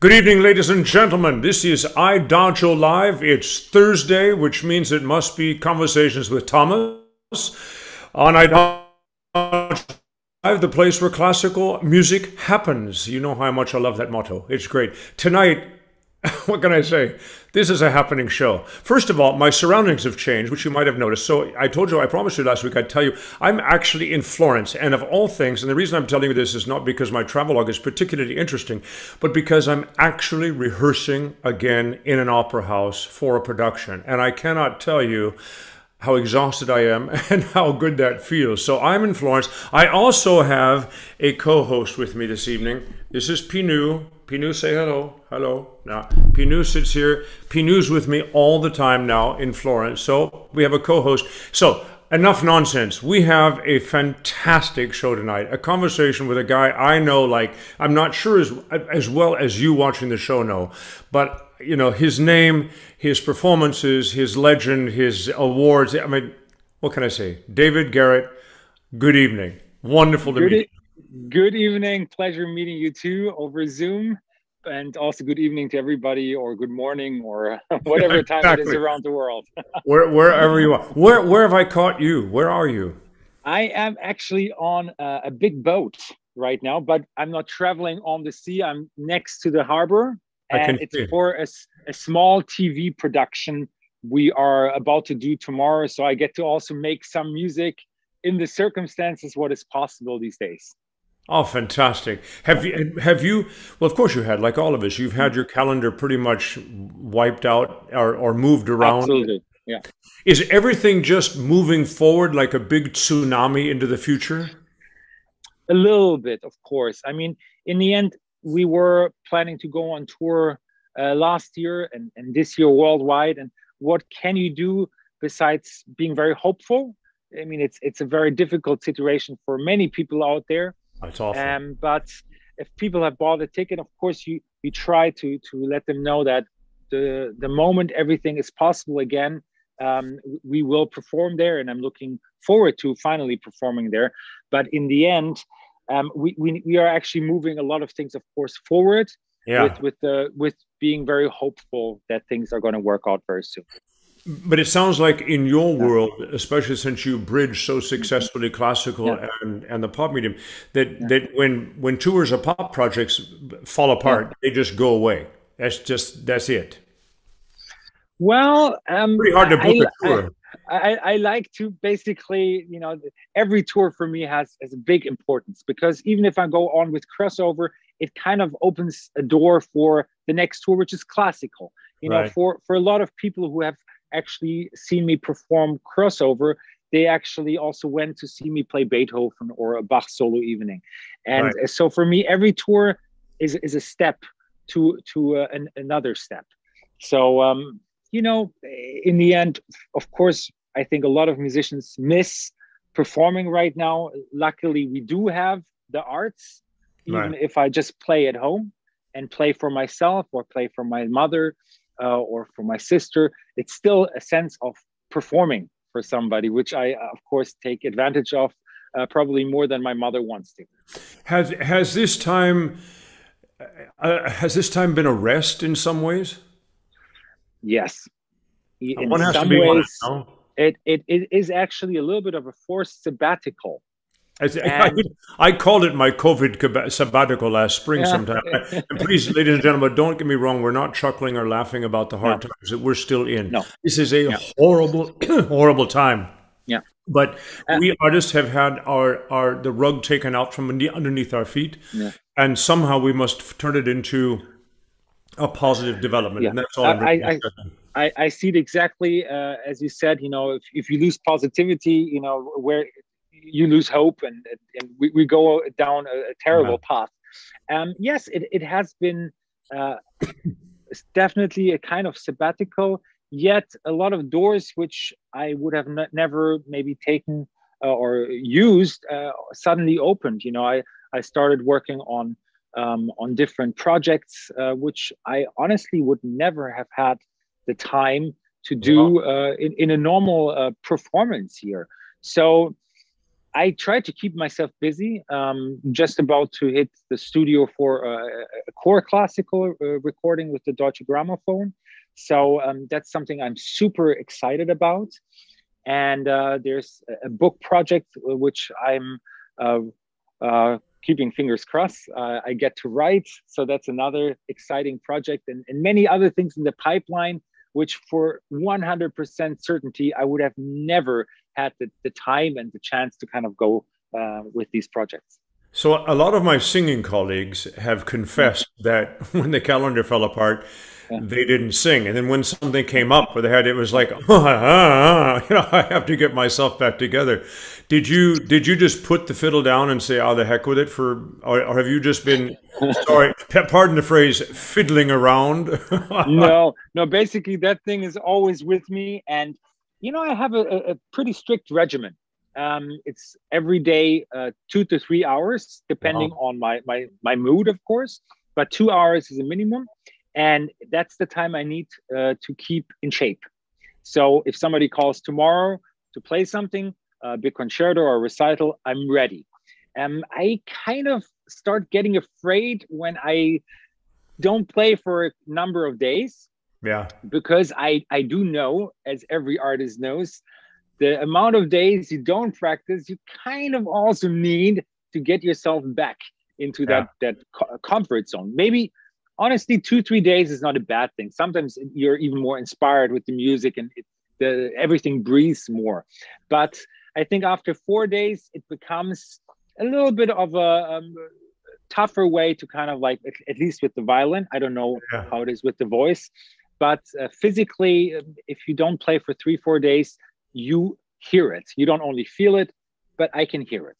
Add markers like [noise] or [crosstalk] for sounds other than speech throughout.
Good evening, ladies and gentlemen. This is IDAGIO Live. It's Thursday, which means it must be Conversations with Thomas on IDAGIO Live, the place where classical music happens. You know how much I love that motto. It's great. Tonight, [laughs] what can I say? This is a happening show. First of all, my surroundings have changed, which you might have noticed. So I told you, I promised you last week, I'd tell you, I'm actually in Florence. And of all things, and the reason I'm telling you this is not because my travelogue is particularly interesting, but because I'm actually rehearsing again in an opera house for a production. And I cannot tell you how exhausted I am [laughs] and how good that feels. So I'm in Florence. I also have a co host with me this evening. This is Pinu. Pinu, say hello. Hello. Now, Pinu sits here. Pinu's with me all the time now in Florence. So we have a co host. So enough nonsense. We have a fantastic show tonight. A conversation with a guy I know, like, I'm not sure as, as well as you watching the show know, but, you know, his name, his performances, his legend, his awards. I mean, what can I say? David Garrett, good evening. Wonderful to good meet you. Good evening. Pleasure meeting you too over Zoom. And also good evening to everybody, or good morning, or [laughs] whatever time exactly. it is around the world. [laughs] where, wherever you are. Where, where have I caught you? Where are you? I am actually on a, a big boat right now, but I'm not traveling on the sea. I'm next to the harbor, and it's see. for a, a small TV production we are about to do tomorrow. So I get to also make some music in the circumstances what is possible these days. Oh, fantastic! Have you have you? Well, of course you had. Like all of us, you've had your calendar pretty much wiped out or, or moved around. Absolutely, yeah. Is everything just moving forward like a big tsunami into the future? A little bit, of course. I mean, in the end, we were planning to go on tour uh, last year and, and this year worldwide. And what can you do besides being very hopeful? I mean, it's it's a very difficult situation for many people out there that's awful. Um, but if people have bought a ticket, of course, you you try to to let them know that the the moment everything is possible again, um, we will perform there, and I'm looking forward to finally performing there. But in the end, um, we, we we are actually moving a lot of things, of course, forward. Yeah. With with the with being very hopeful that things are going to work out very soon. But it sounds like in your world, especially since you bridge so successfully classical yeah. and, and the pop medium, that, yeah. that when when tours or pop projects fall apart, yeah. they just go away. That's just that's it. Well, um, pretty hard to book I, a tour. I, I, I, like to basically, you know, every tour for me has has a big importance because even if I go on with crossover, it kind of opens a door for the next tour, which is classical. You right. know, for for a lot of people who have actually seen me perform crossover, they actually also went to see me play Beethoven or a Bach solo evening. And right. so for me, every tour is, is a step to, to uh, an, another step. So, um, you know, in the end, of course, I think a lot of musicians miss performing right now. Luckily, we do have the arts, even right. if I just play at home and play for myself or play for my mother uh, or for my sister, it's still a sense of performing for somebody, which I, of course, take advantage of uh, probably more than my mother wants to. Has has this time uh, uh has this time been a rest in some ways? Yes, in some ways, no? it, it it is actually a little bit of a forced sabbatical I, I, I, called it my COVID sabbatical last spring yeah. sometime. and please, ladies and gentlemen, don't get me wrong. We're not chuckling or laughing about the hard no. times that we're still in. No. This is a yeah. horrible, [clears throat] horrible time. Yeah. But uh, we artists have had our, our the rug taken out from underneath our feet. Yeah. And somehow we must turn it into a positive development. Yeah. And that's all I, I, I, I, see it exactly uh, as you said. You know, if, if you lose positivity, you know, where you lose hope and, and we, we go down a, a terrible path. Um, yes, it, it has been uh, [coughs] definitely a kind of sabbatical, yet a lot of doors which I would have never maybe taken uh, or used uh, suddenly opened. You know, I, I started working on um, on different projects, uh, which I honestly would never have had the time to do uh, in, in a normal uh, performance here. So I try to keep myself busy. Um, just about to hit the studio for a, a core classical uh, recording with the Deutsche Grammophon. So um, that's something I'm super excited about. And uh, there's a book project uh, which I'm uh, uh, keeping fingers crossed. Uh, I get to write. So that's another exciting project, and, and many other things in the pipeline, which for 100% certainty, I would have never had the, the time and the chance to kind of go uh, with these projects. So, a lot of my singing colleagues have confessed hmm. that [laughs] when the calendar fell apart, yeah. they didn't sing. And then when something came up where they had, it was like, oh, [laughs] you know, [laughs] I have to get myself back together. Did you did you just put the fiddle down and say, "Oh, the heck with it"? For or, or have you just been sorry, pardon the phrase, fiddling around? no, no. Basically, that thing is always with me, and you know, I have a, a pretty strict regimen. Um, it's every day, uh, two to three hours, depending wow. on my my my mood, of course. But two hours is a minimum and that's the time i need uh, to keep in shape so if somebody calls tomorrow to play something a big concerto or recital i'm ready um, i kind of start getting afraid when i don't play for a number of days yeah because i i do know as every artist knows the amount of days you don't practice you kind of also need to get yourself back into yeah. that that comfort zone maybe honestly, two three days is not a bad thing. Sometimes you're even more inspired with the music and it, the everything breathes more. But I think after four days, it becomes a little bit of a um, tougher way to kind of like at least with the violin. I don't know yeah. how it is with the voice, but uh, physically, um, if you don't play for three four days, you hear it. You don't only feel it, but I can hear it.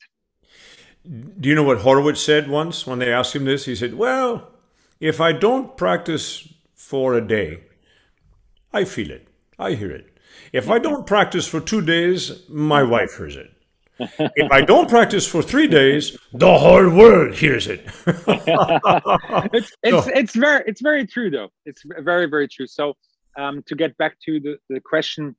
Do you know what Horowitz said once when they asked him this? He said, "Well." If I don't practice for a day, I feel it. I hear it. If I don't practice for two days, my wife hears it. [laughs] if I don't practice for three days, the whole world hears it. [laughs] it's [laughs] it's, so. it's very it's very true though. It's very very true. So um, to get back to the, the question,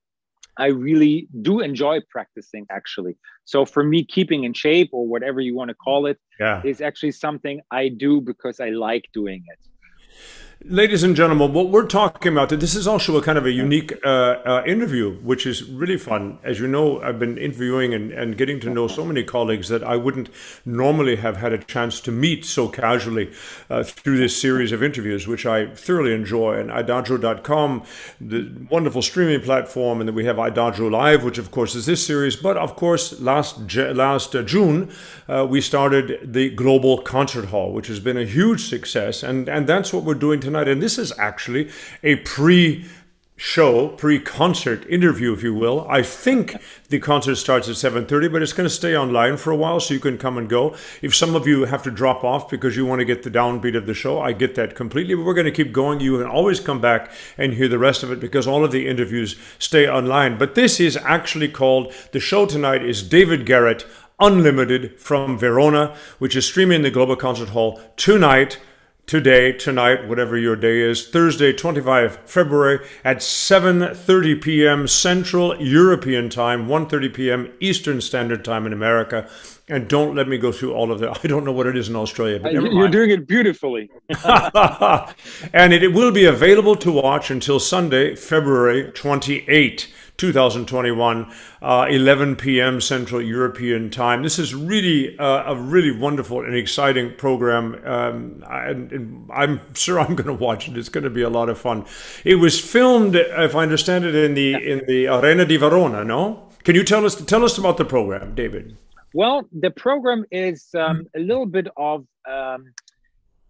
I really do enjoy practicing actually. So for me, keeping in shape or whatever you want to call it yeah. is actually something I do because I like doing it. Ladies and gentlemen, what we're talking about, this is also a kind of a unique uh, uh, interview, which is really fun. As you know, I've been interviewing and, and getting to know so many colleagues that I wouldn't normally have had a chance to meet so casually uh, through this series of interviews, which I thoroughly enjoy. And IDAGIO.com, the wonderful streaming platform, and then we have IDAGIO Live, which of course is this series. But of course, last, last uh, June, uh, we started the Global Concert Hall, which has been a huge success. And, and that's what we're doing tonight. And this is actually a pre show, pre-concert interview, if you will. I think the concert starts at 7.30, but it's going to stay online for a while, so you can come and go. If some of you have to drop off because you want to get the downbeat of the show, I get that completely, but we're going to keep going. You can always come back and hear the rest of it because all of the interviews stay online. But this is actually called, the show tonight is David Garrett Unlimited from Verona, which is streaming in the Global Concert Hall tonight today, tonight, whatever your day is, Thursday, 25 February at 7:30 p.m. Central European Time, 1:30 p.m. Eastern Standard Time in America. And don't let me go through all of that. [laughs] I don't know what it is in Australia, but uh, you're mind. doing it beautifully. [laughs] and it, it will be available to watch until Sunday, February 28. 2021, uh, 11 p.m. Central European Time. This is really uh, a really wonderful and exciting program, um, and, and, I'm [laughs] sure I'm going to watch it. It's going to be a lot of fun. It was filmed, if I understand it, in the in the Arena di Verona. No, can you tell us tell us about the program, David? Well, the program is um, a little bit of um,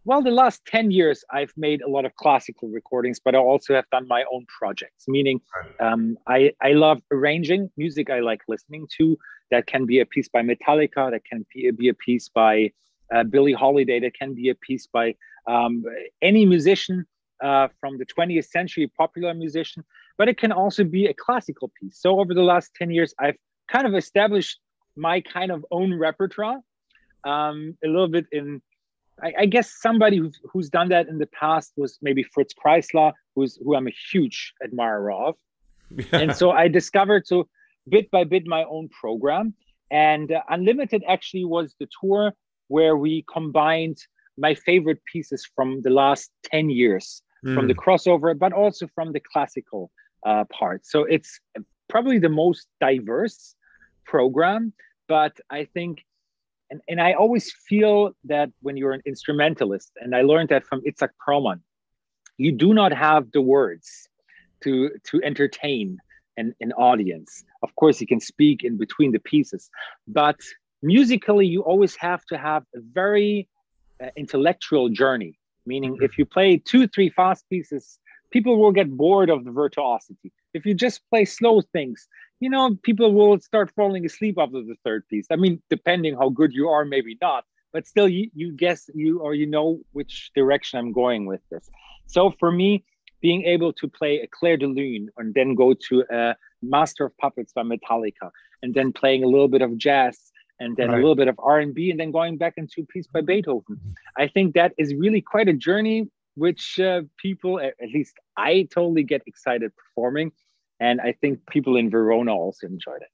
well, the last 10 years, I've made a lot of classical recordings, but I also have done my own projects, meaning um, I, I love arranging music I like listening to. That can be a piece by Metallica, that can be, a piece by uh, Billie Holiday, that can be a piece by um, any musician uh, from the 20th century, popular musician, but it can also be a classical piece. So over the last 10 years, I've kind of established my kind of own repertoire um, a little bit in I, I guess somebody who's, who's done that in the past was maybe Fritz Kreisler, who's who I'm a huge admirer of. and so I discovered so bit by bit my own program. And uh, Unlimited actually was the tour where we combined my favorite pieces from the last 10 years, mm. from the hmm. crossover, but also from the classical uh, part. So it's probably the most diverse program, but I think. And, and I always feel that when you're an instrumentalist, and I learned that from Itzhak Perlman, you do not have the words to to entertain an, an audience. Of course, you can speak in between the pieces, but musically, you always have to have a very uh, intellectual journey. Meaning, mm-hmm. if you play two, three fast pieces, people will get bored of the virtuosity. If you just play slow things, you know, people will start falling asleep after the third piece. I mean, depending how good you are, maybe not, but still, you, you guess you or you know which direction I'm going with this. So for me, being able to play a Clair de Lune and then go to a Master of Puppets by Metallica and then playing a little bit of jazz and then right. a little bit of R&B and then going back into a piece by Beethoven. I think that is really quite a journey which uh, people at least I totally get excited performing and I think people in Verona also enjoyed it.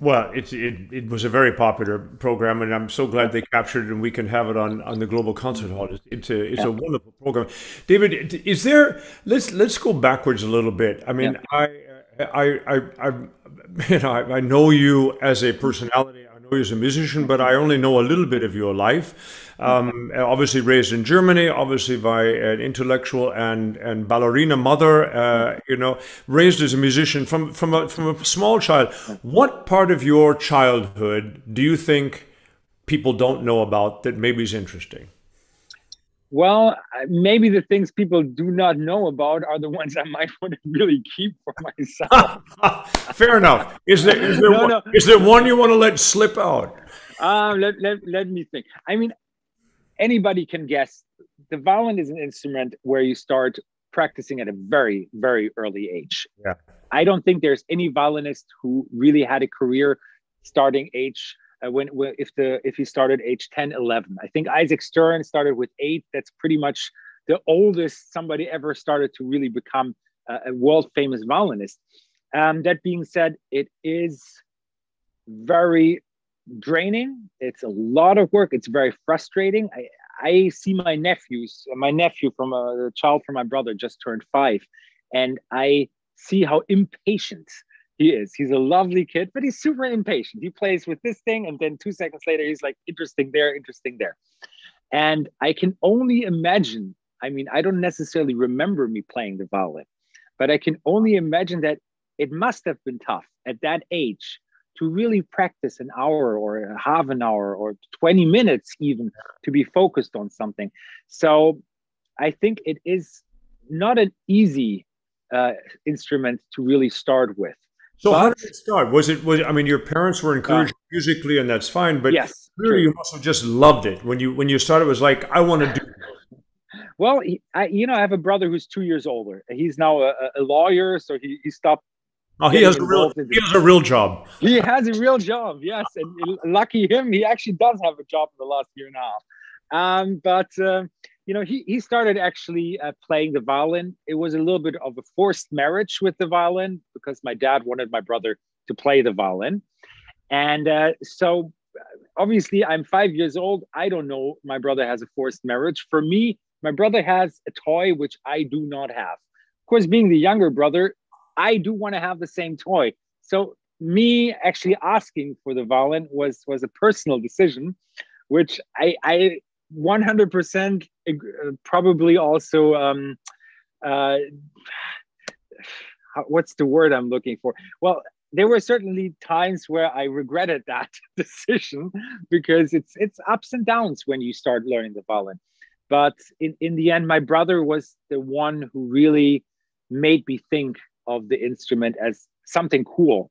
Well, it, it, it was a very popular program, and I'm so glad they captured it, and we can have it on, on the Global Concert Hall. It's, it's a it's yeah. a wonderful program. David, is there? Let's let's go backwards a little bit. I mean, yeah. I, I I I [laughs] you know I, I know you as a personality as a musician, but I only know a little bit of your life. Um, obviously raised in Germany, obviously by an intellectual and, and ballerina mother, uh, you know, raised as a musician from, from, a, from a small child. What part of your childhood do you think people don't know about that maybe is interesting? Well, maybe the things people do not know about are the ones I might [laughs] want to really keep for myself. [laughs] Fair enough. Is there is there, [laughs] no, one, no. is there one you want to let slip out? Um, let, let, let me think. I mean, anybody can guess. The violin is an instrument where you start practicing at a very, very early age. Yeah. I don't think there's any violinist who really had a career starting age uh, when, when, if the if he started age 10 11 i think isaac stern started with eight. That's pretty much the oldest somebody ever started to really become a, a world famous violinist. Um, that being said it is very draining. It's a lot of work. It's very frustrating. I i see my nephews my nephew from a, a child from my brother just turned five. And i see how impatient he is. He's a lovely kid, but he's super impatient. He plays with this thing, and then two seconds later, he's like, interesting there, interesting there. And I can only imagine. I mean, I don't necessarily remember me playing the violin, but I can only imagine that it must have been tough at that age to really practice an hour or a half an hour or 20 minutes even to be focused on something. So I think it is not an easy uh, instrument to really start with. So but, how did it start? Was it was I mean your parents were encouraged uh, musically and that's fine, but yes, clearly you must have just loved it when you when you started. It was like I want to do. [laughs] Well, he, I, you know, I have a brother who's two years older. He's now a, a lawyer, so he, he stopped. Oh, he has a real he has a real job. [laughs] He has a real job, yes, and lucky him, he actually does have a job for the last year and a half. Um, but uh, you know, he, he started actually uh, playing the violin. It was a little bit of a forced marriage with the violin because my dad wanted my brother to play the violin. And uh, so obviously, I'm five years old. I don't know my brother has a forced marriage. For me, my brother has a toy which I do not have. Of course, being the younger brother, I do want to have the same toy. So me actually asking for the violin was was a personal decision, which I I 100% uh, probably also um, uh, what's the word i'm looking for? Well there were certainly times where i regretted that [laughs] decision because it's it's ups and downs when you start learning the violin but in, in the end my brother was the one who really made me think of the instrument as something cool.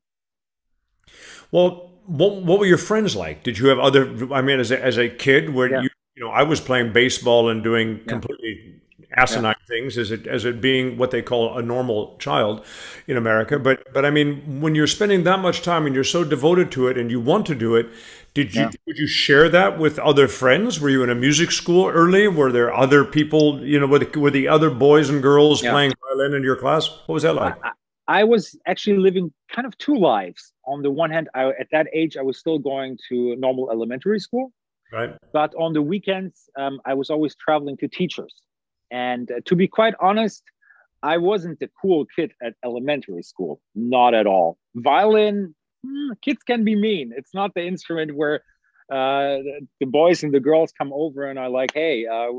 Well what, what were your friends like? Did you have other i mean as a, as a kid where yeah. you you know, I was playing baseball and doing yeah. completely asinine yeah. things as it as it being what they call a normal child in America. But but I mean, when you're spending that much time and you're so devoted to it and you want to do it, did you yeah. did you share that with other friends? Were you in a music school early? Were there other people? You know, were the, were the other boys and girls playing violin in your class? What was that like? I, I was actually living kind of two lives. on the one hand, I, at that age, I was still going to normal elementary school. Right. But on the weekends, um, I was always traveling to teachers. And uh, to be quite honest, I wasn't the cool kid at elementary school, not at all. Violin, hmm, kids can be mean. It's not the instrument where uh, the boys and the girls come over and are like, "Hey, uh,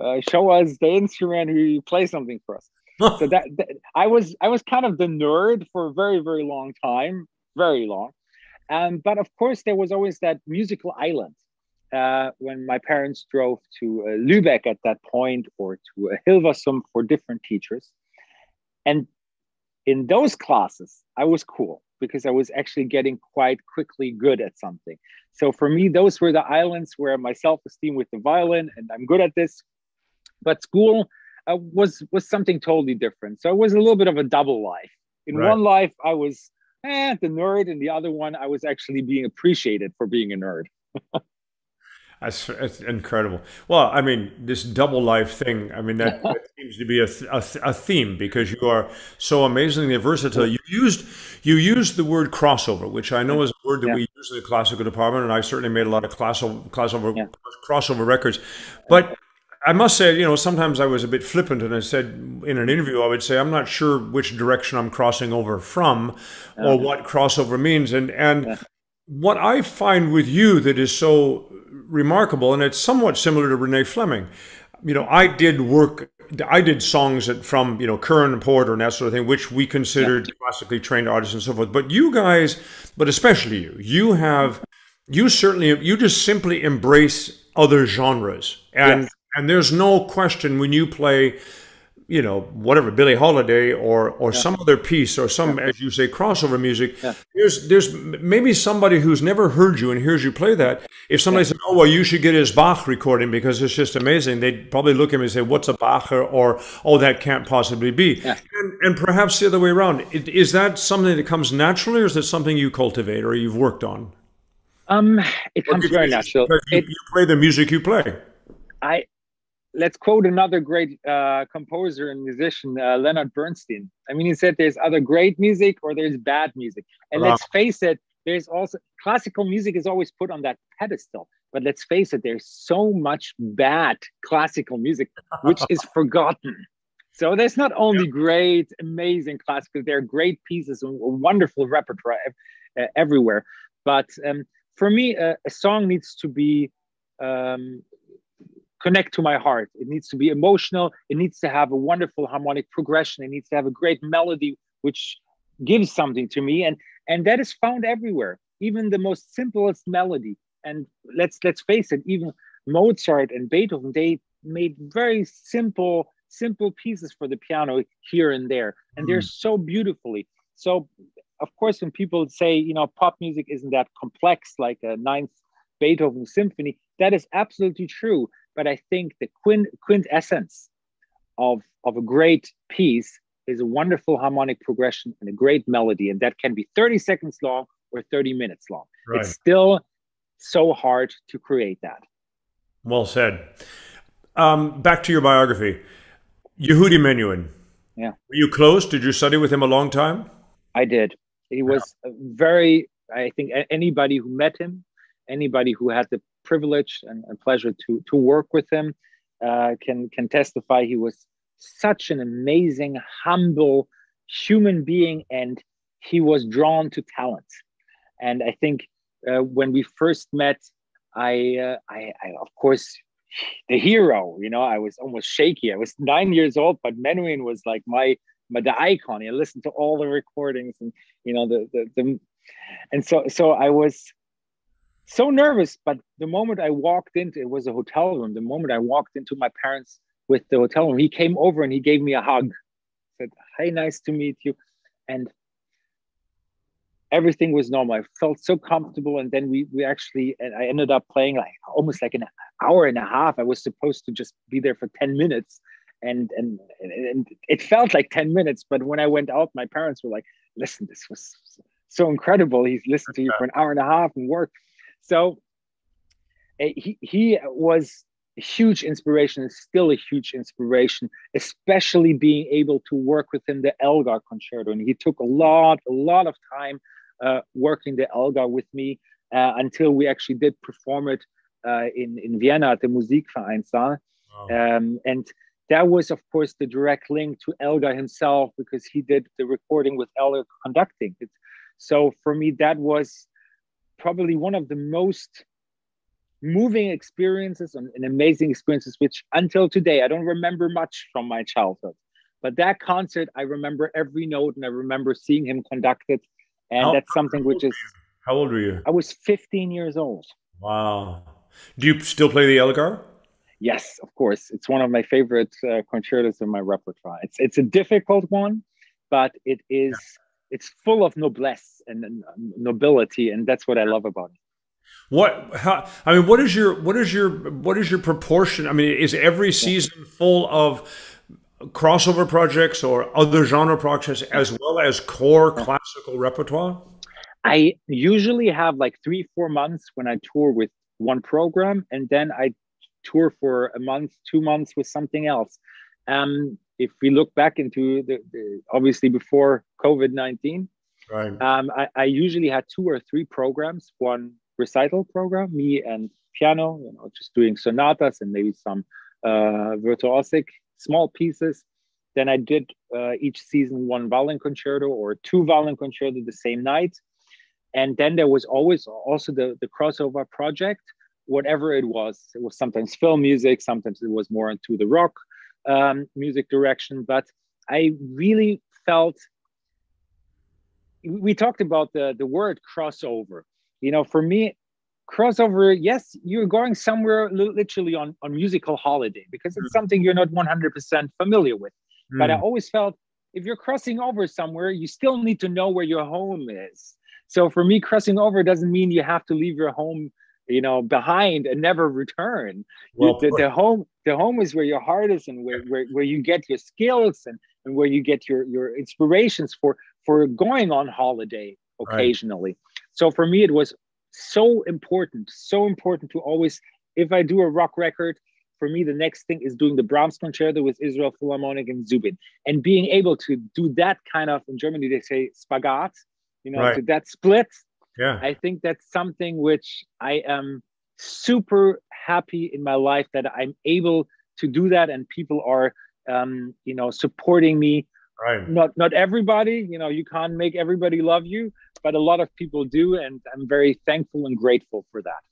uh, show us the instrument. we play something for us." [laughs] so that, that, I was I was kind of the nerd for a very very long time, very long. Um, but of course, there was always that musical island uh, when my parents drove to uh, Lübeck at that point or to uh, Hilversum for different teachers. And in those classes, I was cool because I was actually getting quite quickly good at something. So for me, those were the islands where my self-esteem with the violin and I'm good at this. But school uh, was was something totally different. So it was a little bit of a double life. In right. one life, I was eh, the nerd, and the other one, I was actually being appreciated for being a nerd. [laughs] That's, that's, incredible. Well, I mean, this double life thing, I mean, that, [laughs] that seems to be a, a, a, theme because you are so amazingly versatile. You used you used the word crossover, which I know is a word that yeah. we use in the classical department, and I certainly made a lot of crossover, crossover, yeah. crossover records. But I must say, you know, sometimes I was a bit flippant and I said in an interview, I would say, I'm not sure which direction I'm crossing over from or what crossover means. And, and. What I find with you that is so remarkable, and it's somewhat similar to Renee Fleming, you know, I did work, I did songs that, from, you know, Kern and Porter and that sort of thing, which we considered yeah. classically trained artists and so forth. But you guys, but especially you, you have, you certainly, you just simply embrace other genres. And, yes and there's no question when you play, you know, whatever Billie Holiday or or yeah. some other piece or some, yeah. as you say, crossover music. Yeah. There's there's maybe somebody who's never heard you and hears you play that. If somebody said, "Oh well, you should get his Bach recording because it's just amazing," they'd probably look at me and say, "What's a Bach?" or "Oh, that can't possibly be." And, and perhaps the other way around. Is that something that comes naturally, or is it something you cultivate or you've worked on? Um, it comes very natural. You, it, you play the music you play. I let's quote another great uh, composer and musician, uh, Leonard Bernstein. I mean, he said there's either great music or there's bad music. And wow. let's face it, there's also classical music is always put on that pedestal. But let's face it, there's so much bad classical music, which is [laughs] forgotten. So there's not only great, amazing classical, there are great pieces and wonderful repertoire uh, everywhere. But um, for me, a song needs to be um, connect to my heart. It needs to be emotional. It needs to have a wonderful harmonic progression. It needs to have a great melody, which gives something to me. And and that is found everywhere, even the most simplest melody. And let's let's face it, even Mozart and Beethoven, they made very simple simple pieces for the piano here and there, and mm. they're so beautifully. So, of course, when people say you know pop music isn't that complex like a ninth Beethoven symphony, that is absolutely true. But I think the quint, quintessence of, of a great piece is a wonderful harmonic progression and a great melody. And that can be 30 seconds long or 30 minutes long. Right. It's still so hard to create that. Well said. Um, back to your biography. Yehudi Menuhin. Yeah. Were you close? Did you study with him a long time? I did. He was yeah. very, I think anybody who met him, anybody who had the privilege and, and pleasure to to work with him uh, can can testify he was such an amazing, humble human being, and he was drawn to talent. And I think uh, when we first met, I, uh, I, I, of course, the hero. You know, I was almost shaky. I was nine years old, but Menuhin was like my, my the icon. I listened to all the recordings, and you know the the, the and so so I was so nervous. But the moment I walked into it was a hotel room. The moment I walked into my parents with the hotel room, he came over and he gave me a hug. Said, "Hey, nice to meet you," and everything was normal. I felt so comfortable, and then we we actually and I ended up playing like almost like an hour and a half. I was supposed to just be there for ten minutes, and and and it felt like ten minutes. But when I went out, my parents were like, "Listen, this was so incredible. He's listened to you for an hour and a half and worked." So uh, he, he was a huge inspiration and still a huge inspiration, especially being able to work within the Elgar concerto. And he took a lot, a lot of time uh, working the Elgar with me uh, until we actually did perform it uh, in, in Vienna at the Musikvereinssaal. Wow. Um, and that was, of course, the direct link to Elgar himself because he did the recording with Elgar conducting it. So for me, that was probably one of the most moving experiences and, and, amazing experiences, which until today, I don't remember much from my childhood. But that concert, I remember every note and I remember seeing him conduct it. And how, that's something which is. How old were you? I was 15 years old. Wow. Do you still play the Elgar? Yes, of course. It's one of my favorite uh, concertos in my repertoire. It's it's a difficult one, but it is yeah. It's full of noblesse and, and nobility, and that's what I love about it. What? How? I mean, what is your what is your what is your proportion? I mean, is every season full of crossover projects or other genre projects as well as core classical repertoire? I usually have like three, four months when I tour with one program, and then I tour for a month, two months with something else. Um, if we look back into the, the obviously before COVID nineteen, right. um, I, I, usually had two or three programs. One recital program, me and piano, you know, just doing sonatas and maybe some uh, virtuosic small pieces. Then I did uh, each season one violin concerto or two violin concerto the same night. And then there was always also the, the crossover project, whatever it was. It was sometimes film music, sometimes it was more into the rock um, music direction. But I really felt we talked about the, the word crossover. You know, for me, crossover, yes, you're going somewhere literally on, on musical holiday because it's mm. something you're not 100% familiar with. Mm. But I mm. always felt if you're crossing over somewhere, you still need to know where your home is. So for me, crossing over doesn't mean you have to leave your home, you know, behind and never return. Well, the, the, home, the home is where your heart is and where, where, where you get your skills and, and where you get your, your inspirations for, for going on holiday occasionally. Right. So for me, it was so important, so important to always, if I do a rock record, for me, the next thing is doing the Brahms concerto with Israel Philharmonic and Zubin, and being able to do that kind of in Germany they say spagat, you know, right. that split. Yeah, I think that's something which I am super happy in my life that I'm able to do that, and people are, um, you know, supporting me. Right. Not not everybody, you know, you can't make everybody love you, but a lot of people do, and I'm very thankful and grateful for that.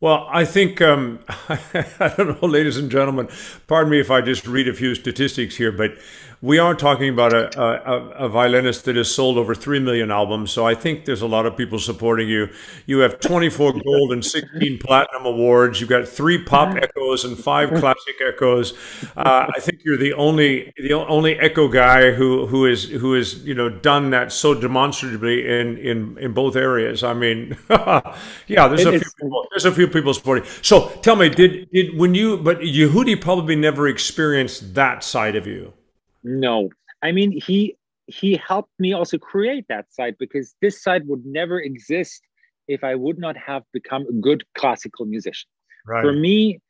Well, I think, um, [laughs] I don't know, ladies and gentlemen, pardon me if I just read a few statistics here, but we are talking about a, a, a, violinist that has sold over 3 million albums. So I think there's a lot of people supporting you. You have 24 gold and 16 platinum awards. You've got three pop echoes and five classic echoes. Uh, I think you're the only the only echo guy who who is who is you know done that so demonstratively in in in both areas. I mean, [laughs] yeah, there's a few people, there's a few people supporting. So tell me, did did when you but Yehudi probably never experienced that side of you. No, I mean he he helped me also create that side because this side would never exist if I would not have become a good classical musician. Right. For me,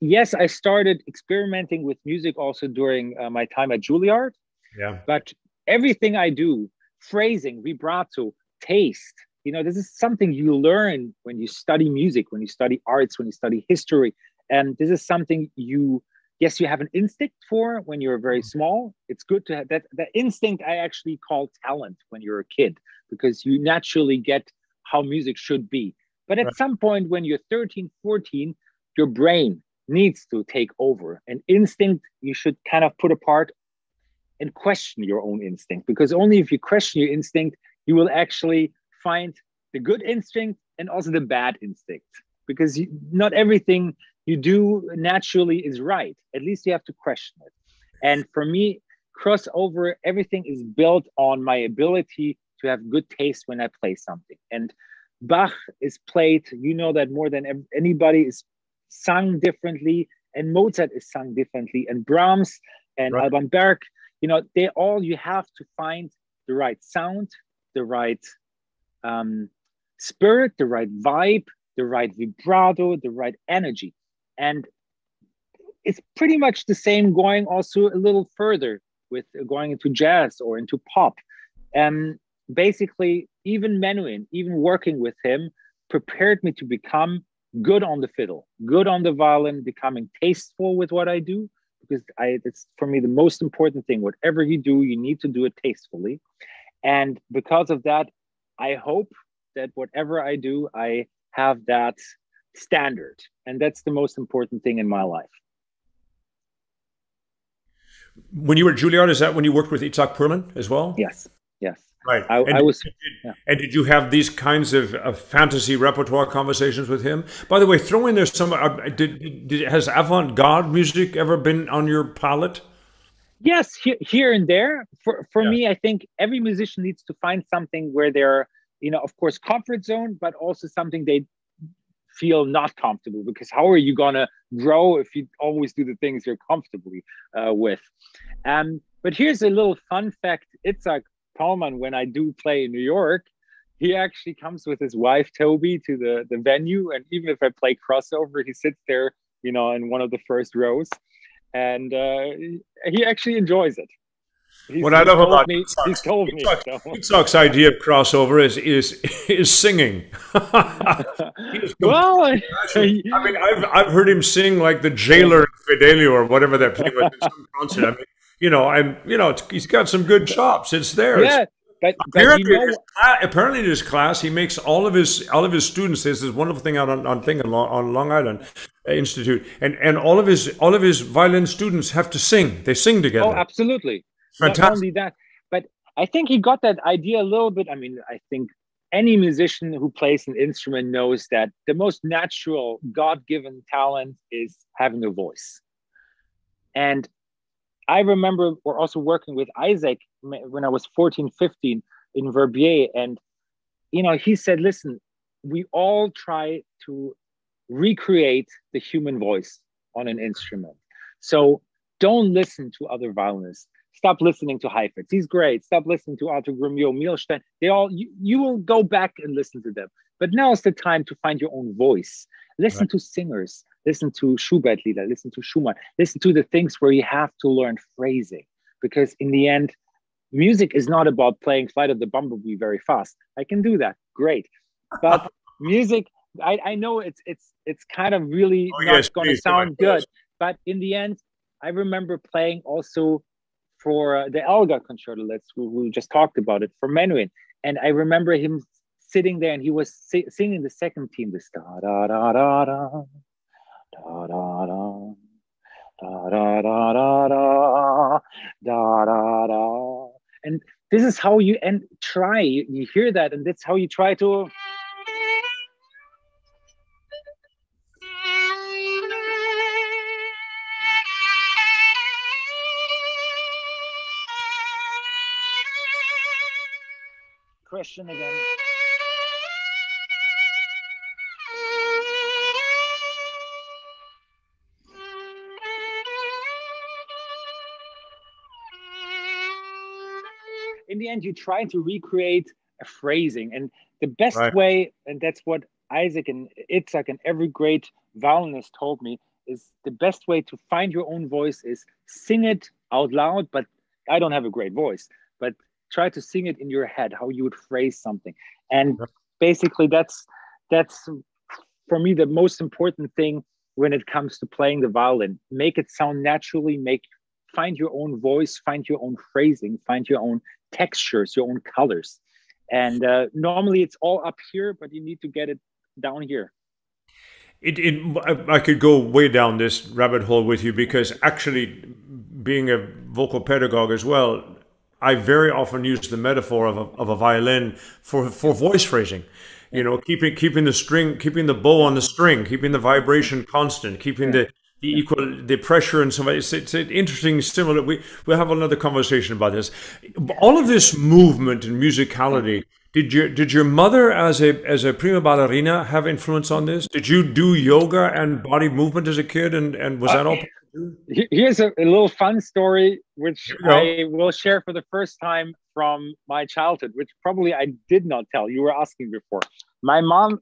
yes, I started experimenting with music also during uh, my time at Juilliard. Yeah. But everything I do, phrasing, vibrato, taste, you know, this is something you learn when you study music, when you study arts, when you study history. And this is something you yes, you have an instinct for when you're very mm-hmm. small. It's good to have that. That instinct I actually call talent when you're a kid because you naturally get how music should be. But at right. some point when you're 13, 14, your brain needs to take over. And instinct you should kind of put apart and question your own instinct because only if you question your instinct, you will actually find the good instinct and also the bad instinct because you, not everything you do naturally is right. At least you have to question it. And for me, crossover, everything is built on my ability to have good taste when I play something. And Bach is played, you know that more than anybody is sung differently, and Mozart is sung differently, and Brahms and right. Alban Berg, you know, they all you have to find the right sound, the right um, spirit, the right vibe, the right vibrato, the right energy. And it's pretty much the same going also a little further with going into jazz or into pop. And basically, even Menuhin, even working with him, prepared me to become good on the fiddle, good on the violin, becoming tasteful with what I do. Because I, it's for me the most important thing. Whatever you do, you need to do it tastefully. And because of that, I hope that whatever I do, I have that standard. And that's the most important thing in my life. When you were at Juilliard, is that when you worked with Itzhak Perlman as well? Yes. Yes. Right. I, and, I was. Did, yeah. And did you have these kinds of, of, fantasy repertoire conversations with him? By the way, throw in there some. Uh, did, did, has avant-garde music ever been on your palette? Yes, here, here and there. For for yeah. me, I think every musician needs to find something where they're, you know, of course, comfort zone, but also something they feel not comfortable. Because how are you gonna grow if you always do the things you're comfortably uh, with? Um, but here's a little fun fact. It's a Perlman, when I do play in New York, he actually comes with his wife Toby to the the venue, and even if I play crossover, he sits there, you know, in one of the first rows, and uh, he actually enjoys it. He's, what I love about me, he's told me. Itzhak's so. idea of crossover is is is singing. [laughs] well, I, I, mean, I've I've heard him sing like the jailer in Fidelio or whatever that play was in some concert. I mean, you know, and you know, he's got some good chops. It's there. Yeah. It's, but, apparently, you know, his apparently in his class, he makes all of his all of his students. There's this wonderful thing out on, on thing on Long, on Long Island uh, Institute, and and all of his all of his violin students have to sing. They sing together. Oh, absolutely. Fantastic. Not only that, but I think he got that idea a little bit. I mean, I think any musician who plays an instrument knows that the most natural God-given talent is having a voice, and I remember we're also working with Isaac when I was 14, 15 in Verbier. And, you know, he said, listen, we all try to recreate the human voice on an instrument. So don't listen to other violinists. Stop listening to Heifetz. He's great. Stop listening to Arthur Grumiaux, Milstein. They all, you, you will go back and listen to them. But now is the time to find your own voice. Listen right. to singers listen to Schubert Lieder, listen to Schumann, listen to the things where you have to learn phrasing. Because in the end, music is not about playing Flight of the Bumblebee very fast. I can do that, great. But [laughs] music, I, I know it's it's it's kind of really oh, not yes, going to sound good. But in the end, I remember playing also for uh, the Elgar concerto. Let's we, just talked about it for Menuhin, and I remember him sitting there and he was si- singing the second theme, this da da da da da da da da da da da da da da da da and this is how you and try you hear that and that's how you try to question again in the end, you try to recreate a phrasing. And the best right. way, and that's what Isaac and Itzhak and every great violinist told me, is the best way to find your own voice is sing it out loud. But I don't have a great voice, but try to sing it in your head, how you would phrase something. And basically, that's that's for me the most important thing when it comes to playing the violin. Make it sound naturally. Make find your own voice, find your own phrasing, find your own textures, your own colors. And uh, normally it's all up here, but you need to get it down here. It, it, I could go way down this rabbit hole with you because actually, being a vocal pedagogue as well, I very often use the metaphor of a, of a violin for, for voice phrasing. You know, keeping keeping the string, keeping the bow on the string, keeping the vibration constant, keeping the the equal the pressure and so on. It's, it's an interesting similar. We we'll have another conversation about this. All of this movement and musicality. Mm-hmm. Did your did your mother as a as a prima ballerina have influence on this? Did you do yoga and body movement as a kid, and and was that all? Here's a, a little fun story, which I will share for the first time from my childhood, which probably I did not tell. You were asking before. My mom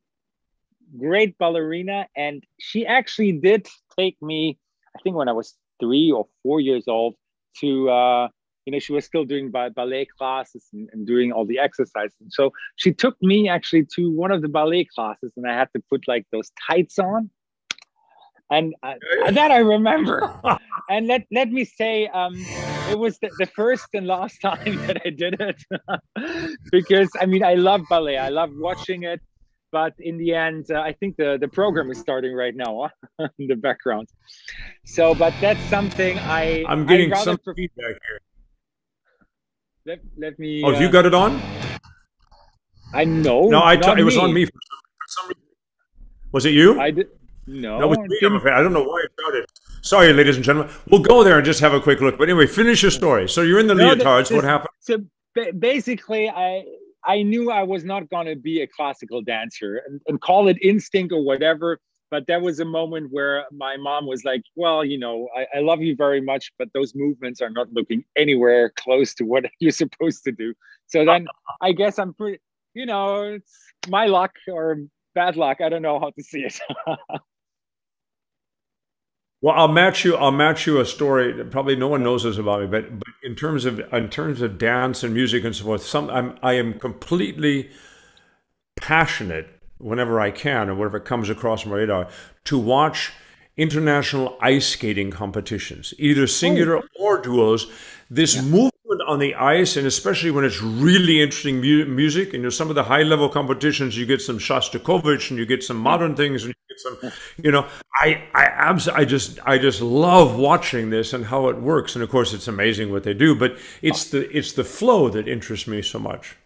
great ballerina, and she actually did take me. I think when I was three or four years old to uh, you know she was still doing ballet classes and, and, doing all the exercises so she took me actually to one of the ballet classes and i had to put like those tights on and uh, [laughs] that i remember and let, let me say um, it was the, the, first and last [laughs] time that i did it [laughs] because i mean i love ballet i love watching it but in the end uh, i think the, the program is starting right now huh? in the background so but that's something i i'm getting some feedback here let, let me. Oh, uh, you got it on? I know. No, I. T- it was on me for some, reason. Was it you? I did. No, that was me. I'm afraid. I don't know why it started. Sorry, ladies and gentlemen. We'll go there and just have a quick look. But anyway, finish your story. So you're in the no, leotards. what happened? So basically, I I knew I was not going to be a classical dancer and, and call it instinct or whatever but there was a moment where my mom was like well you know I, I, love you very much but those movements are not looking anywhere close to what [laughs] you're supposed to do so then i guess i'm pretty you know it's my luck or bad luck i don't know how to see it [laughs] well i'll match you i'll match you a story probably no one knows this about me but, but in terms of in terms of dance and music and so forth some i'm i am completely passionate whenever I can or whatever comes across my radar to watch international ice skating competitions, either singular oh. or duos. This yeah. movement on the ice, and especially when it's really interesting mu- music, and you know, some of the high level competitions, you get some Shostakovich and you get some modern things, and some, you know, I, I, abs- I just, I just love watching this and how it works. And of course, it's amazing what they do, but it's the, it's the flow that interests me so much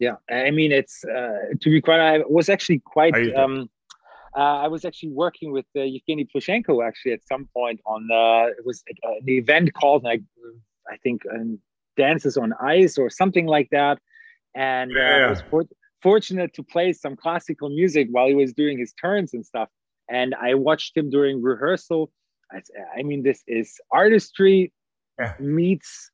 yeah i mean it's uh, to be quite i was actually quite um uh, I was actually working with uh, Yevgeny Plushenko actually at some point on uh, it was an event called like I think um, dances on ice or something like that, and uh, yeah. I was for- fortunate to play some classical music while he was doing his turns and stuff. And I watched him during rehearsal. I, I mean, this is artistry yeah. meets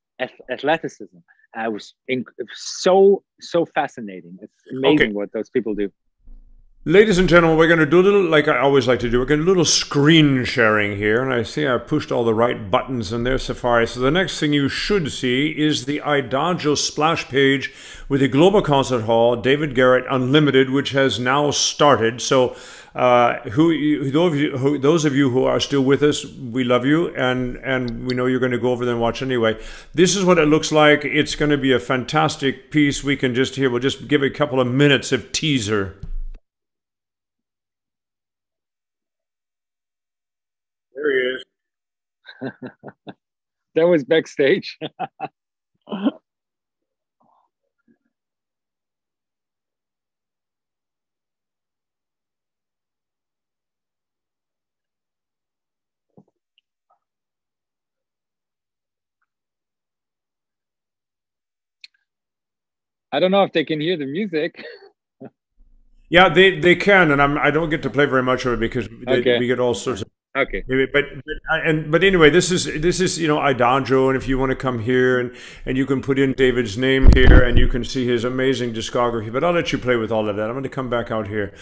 athleticism. I was in, so so fascinating. It's amazing okay. what those people do. Ladies and gentlemen, we're going to do a little, like I always like to do, we're going to do a little screen sharing here. And I see I pushed all the right buttons in there, Safari. So the next thing you should see is the Idagio splash page with the Global Concert Hall, David Garrett Unlimited, which has now started. So uh, who, those of, you, who, those of you who are still with us, we love you, and and we know you're going to go over there and watch anyway. This is what it looks like. It's going to be a fantastic piece. We can just here. We'll just give a couple of minutes of teaser. There he is. [laughs] that was backstage. [laughs] I don't know if they can hear the music. [laughs] yeah, they they can, and I'm I don't get to play very much of it because they, okay. we get all sorts of. Okay. But, but uh, and but anyway, this is this is you know Idagio, and if you want to come here and and you can put in David's name here, and you can see his amazing discography. But I'll let you play with all of that. I'm going to come back out here.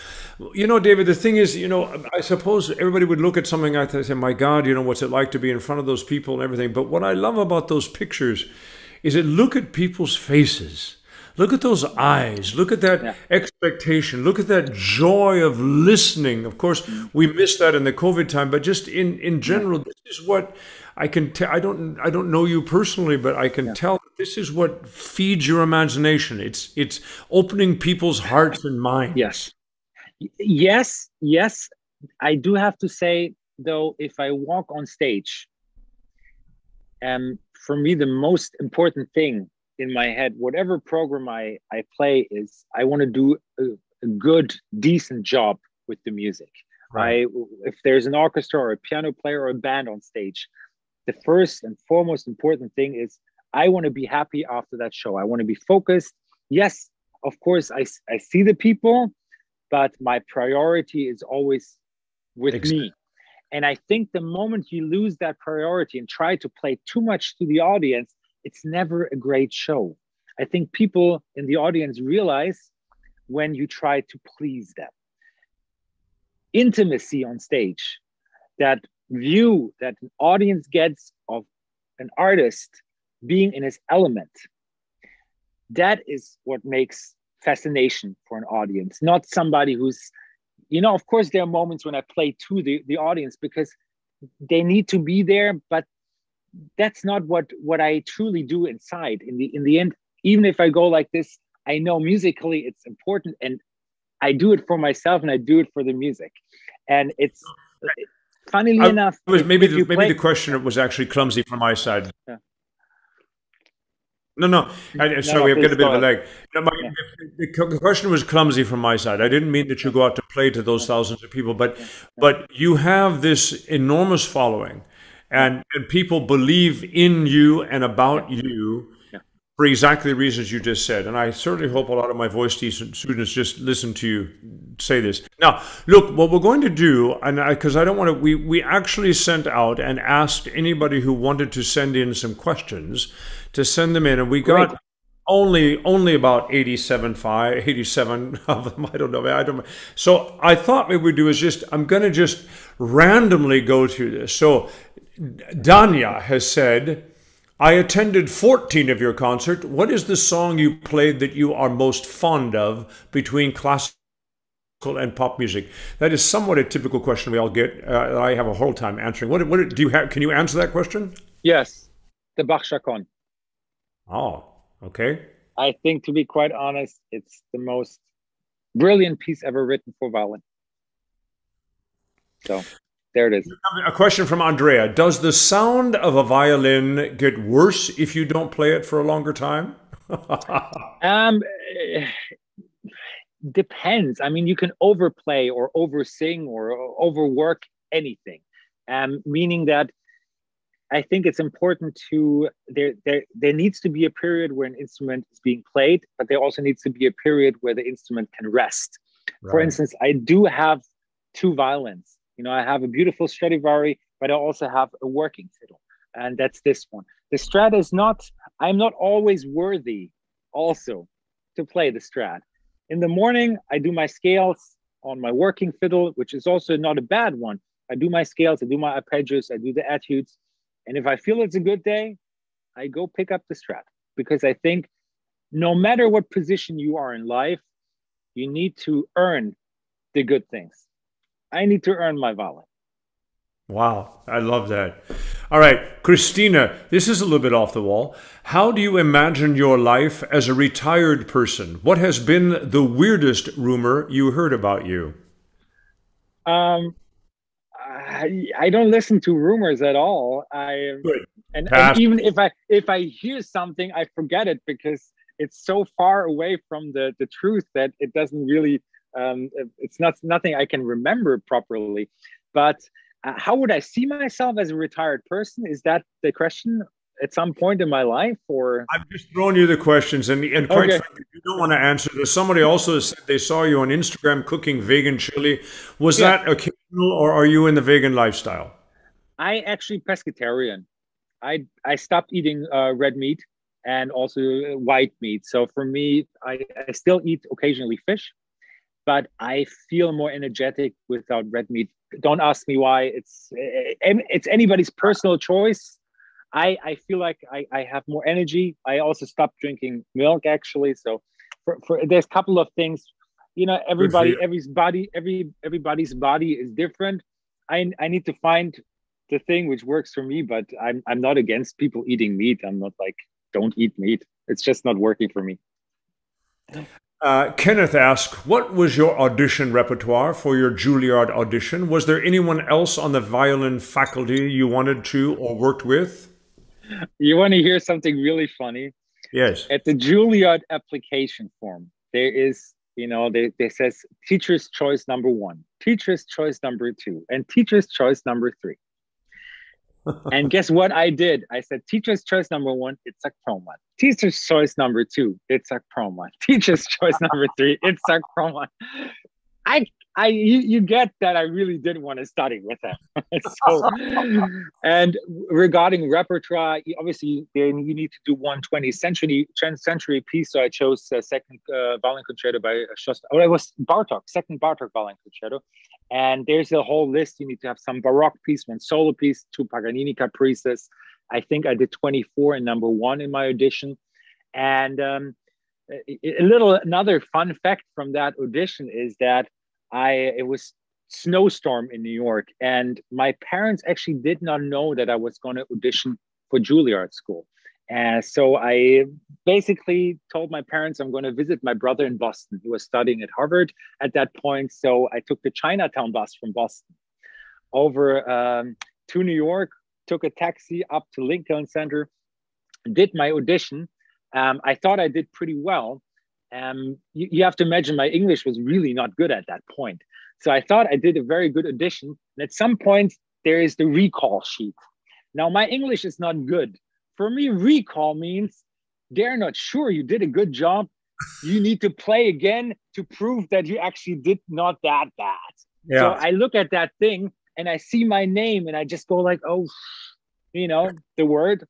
You know, David, the thing is, you know, I suppose everybody would look at something like that and say, "My God, you know, what's it like to be in front of those people and everything?" But what I love about those pictures is it look at people's faces Look at those eyes. Look at that yeah. expectation. Look at that joy of listening. Of course, we missed that in the COVID time, but just in, in general, yeah. this is what I can tell. I don't I don't know you personally, but I can yeah. tell this is what feeds your imagination. It's it's opening people's hearts and minds. Yes, yes, yes. I do have to say though, if I walk on stage, um, for me the most important thing in my head whatever program i i play is i want to do a, a, good decent job with the music right. I, if there's an orchestra or a piano player or a band on stage the first and foremost important thing is i want to be happy after that show i want to be focused yes of course i, I see the people but my priority is always with exactly. me and i think the moment you lose that priority and try to play too much to the audience it's never a great show. I think people in the audience realize when you try to please them. Intimacy on stage, that view that an audience gets of an artist being in his element. That is what makes fascination for an audience, not somebody who's, you know, of course, there are moments when I play to the, the audience because they need to be there, but that's not what what I truly do inside. In the in the end, even if I go like this, I know musically it's important and I do it for myself and I do it for the music. And it's funnily I, enough, maybe the, maybe play, the question was actually clumsy from my side. Yeah. No, no. I, no sorry, no, I've got a bit of a leg. No, my, yeah. The question was clumsy from my side. I didn't mean that you go out to play to those thousands of people, but but you have this enormous following, and and people believe in you and about you for exactly the reasons you just said. And I certainly hope a lot of my voice students just listen to you say this. Now, look, what we're going to do, and because I, I, don't want to, we, we actually sent out and asked anybody who wanted to send in some questions to send them in, and we got. Great. Only, only about 87, 5, 87 of them. I don't know. I don't. So I thought what we'd do is just. I'm going to just randomly go through this. So Danya has said, I attended 14 of your concert. What is the song you played that you are most fond of between classical and pop music? That is somewhat a typical question we all get. Uh, I have a whole time answering. What, what do you have? Can you answer that question? Yes, the Bach Chaconne. Oh, okay. I think, to be quite honest, it's the most brilliant piece ever written for violin. So there it is. A question from Andrea Does the sound of a violin get worse if you don't play it for a longer time? [laughs] um, depends. I mean, you can overplay or oversing or overwork anything, um, meaning that I think it's important to there there there needs to be a period where an instrument is being played, but there also needs to be a period where the instrument can rest. Right. For instance, I do have two violins you know, I have a beautiful Stradivari, but I also have a working fiddle, and that's this one. The Strat is not, I'm not always worthy also to play the Strat. In the morning, I do my scales on my working fiddle, which is also not a bad one. I do my scales, I do my arpeggios, I do the etudes. And if I feel it's a good day, I go pick up the Strat because I think no matter what position you are in life, you need to earn the good things. I need to earn my violin. Wow, I love that. All right, Christina, this is a little bit off the wall. How do you imagine your life as a retired person? What has been the weirdest rumor you heard about you? Um, I, I don't listen to rumors at all. I and, and, even if I if I hear something, I forget it because it's so far away from the the truth that it doesn't really um, it's not nothing I can remember properly. But uh, how would I see myself as a retired person? Is that the question at some point in my life or i've just thrown you the questions and, and quite okay. frankly you don't want to answer this somebody also said they saw you on instagram cooking vegan chili was yeah. that occasional or are you in the vegan lifestyle i actually pescatarian i i stopped eating uh, red meat and also white meat so for me I, I still eat occasionally fish but I feel more energetic without red meat. Don't ask me why. It's eh, eh, it's anybody's personal choice. I I feel like I, I have more energy. I also stopped drinking milk actually. So for, for there's a couple of things. You know, everybody, everybody's body, every everybody's body is different. I I need to find the thing which works for me, but I'm I'm not against people eating meat. I'm not like don't eat meat. It's just not working for me. Uh, Kenneth asked, What was your audition repertoire for your Juilliard audition? Was there anyone else on the violin faculty you wanted to or worked with? You want to hear something really funny? Yes. At the Juilliard application form, there is, you know, there, there says teacher's choice number one, teacher's choice number two, and teacher's choice number three and guess what I did? I said, teacher's choice number one, it's a chroma. Teacher's choice number two, it's a chroma. Teacher's choice number three, it's a chroma. I I you, you, get that I really didn't want to study with him. [laughs] so, and regarding repertoire, obviously then you need to do 120 century century piece. So I chose uh, second uh, violin concerto by Shostakovich. Oh, it was Bartok, second Bartok violin concerto. And there's a whole list. You need to have some Baroque piece, one solo piece, two Paganini caprices, I think I did 24 and number one in my audition. And um, a little another fun fact from that audition is that I it was snowstorm in New York, and my parents actually did not know that I was going to audition for Juilliard School. And so I basically told my parents I'm going to visit my brother in Boston. He was studying at Harvard at that point. So I took the Chinatown bus from Boston over um, to New York, took a taxi up to Lincoln Center, did my audition. Um, I thought I did pretty well. Um, you, you have to imagine my English was really not good at that point. So I thought I did a very good audition. And at some point, there is the recall sheet. Now, my English is not good. For me, recall means they're not sure you did a good job. You need to play again to prove that you actually did not that bad. Yeah. So I look at that thing and I see my name and I just go like, oh, you know, the word.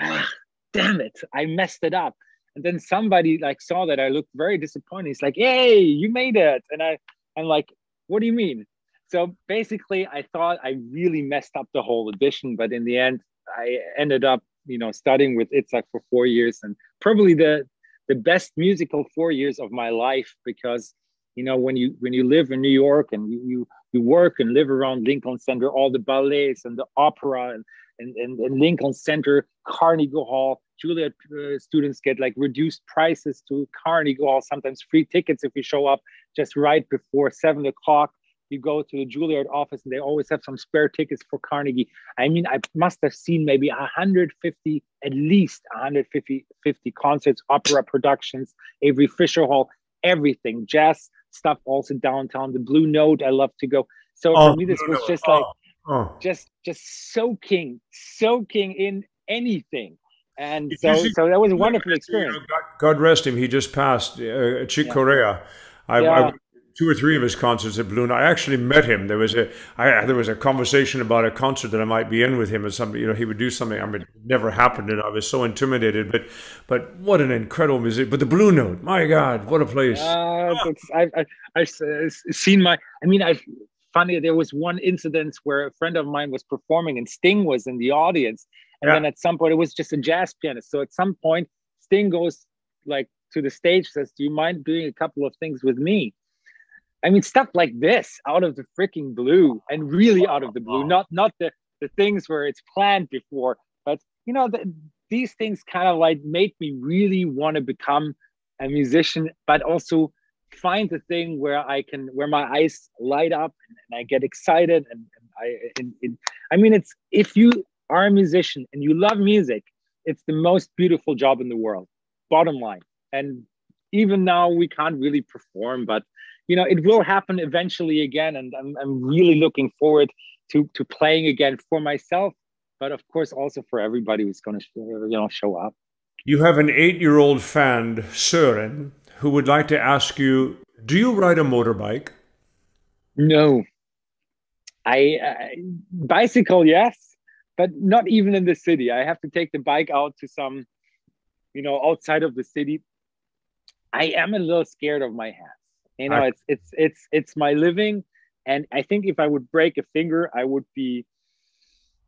Ah, damn it, I messed it up. And then somebody like saw that I looked very disappointed. He's like, "Hey, you made it!" And I, I'm like, "What do you mean?" So basically, I thought I really messed up the whole audition, but in the end, I ended up, you know, studying with Itzhak for four years, and probably the the best musical four years of my life because you know when you when you live in new york and you you, you work and live around lincoln center all the ballets and the opera and and, and, and lincoln center carnegie hall Juilliard uh, students get like reduced prices to Carnegie Hall, sometimes free tickets if you show up just right before seven o'clock. You go to the Juilliard office and they always have some spare tickets for Carnegie. I mean, I must have seen maybe 150, at least 150 50 concerts, opera productions, Avery Fisher Hall, everything, jazz stuff also downtown. The Blue Note, I love to go. So oh, for me, this was just like, oh. just just soaking, soaking in anything and so, so that was a wonderful experience. You know, God, God, rest him. He just passed. Uh, Chick yeah. Corea. I, yeah. I, two or three of his concerts at Blue Note. I actually met him. There was a I, there was a conversation about a concert that I might be in with him or something. You know, he would do something. I mean, it never happened, and I was so intimidated. But but what an incredible music! But the Blue Note, my God, what a place! Uh, I've, I've, I've seen my. I mean, I've funny. There was one incident where a friend of mine was performing, and Sting was in the audience and yeah. then at some point, it was just a jazz pianist. So at some point, Sting goes like to the stage, says, "Do you mind doing a couple of things with me?" I mean, stuff like this out of the freaking blue, and really out of the blue, not not the the things where it's planned before, but you know, the, these things kind of like made me really want to become a musician, but also find the thing where I can, where my eyes light up and, and I get excited. And, and I, and, and, I mean, it's if you are a musician and you love music, it's the most beautiful job in the world. Bottom line. And even now we can't really perform, but you know it will happen eventually again. And I'm, I'm really looking forward to to playing again for myself, but of course also for everybody who's going to you know show up. You have an eight-year-old fan, Søren, who would like to ask you: Do you ride a motorbike? No. I uh, bicycle, yes but not even in the city. I have to take the bike out to some, you know, outside of the city. I am a little scared of my hands. You know, I, it's it's it's it's my living, and I think if I would break a finger, I would be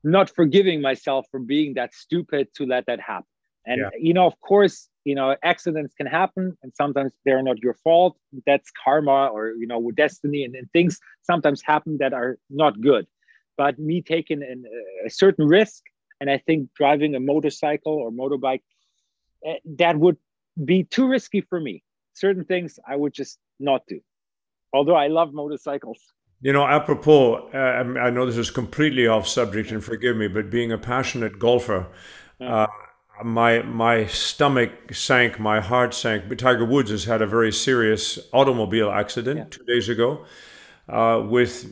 not forgiving myself for being that stupid to let that happen. And yeah. you know, of course, you know, accidents can happen, and sometimes they're not your fault. That's karma, or you know, with destiny, and, and things sometimes happen that are not good but me taking an, a certain risk and i think driving a motorcycle or motorbike eh, that would be too risky for me certain things i would just not to. although i love motorcycles you know apropos uh, i know this is completely off subject and forgive me but being a passionate golfer uh, my my stomach sank, my heart sank. But Tiger Woods has had a very serious automobile accident yeah. two days ago, uh, with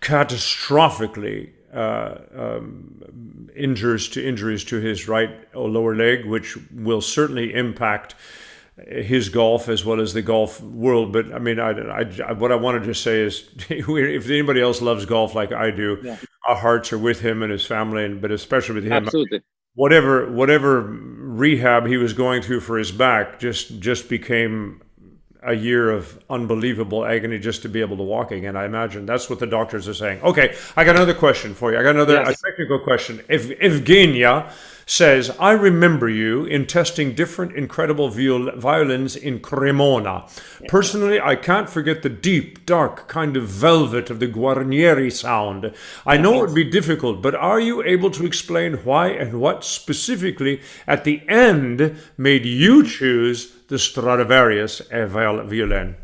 catastrophically uh, um, injures to injuries to his right or lower leg, which will certainly impact his golf as well as the golf world. But I mean, I, I, what I wanted to say is, [laughs] if anybody else loves golf like I do, yeah. our hearts are with him and his family, and but especially with him. Absolutely. Whatever whatever rehab he was going through for his back just just became a year of unbelievable agony just to be able to walk again. I imagine that's what the doctors are saying. Okay, I got another question for you. I got another yes. technical question. If Evgenia says, I remember you in testing different incredible viol- violins in Cremona. Personally, I can't forget the deep, dark kind of velvet of the Guarneri sound. I know it would be difficult, but are you able to explain why and what specifically at the end made you choose the Stradivarius violin?